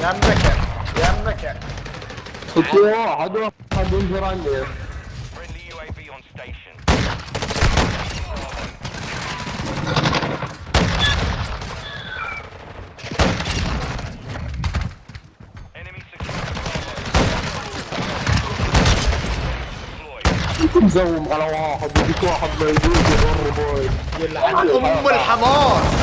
يمك يمك في واحد واحد ينزل عندي مزوم على واحد بديك واحد ما يجوز يضرب أم الحمار.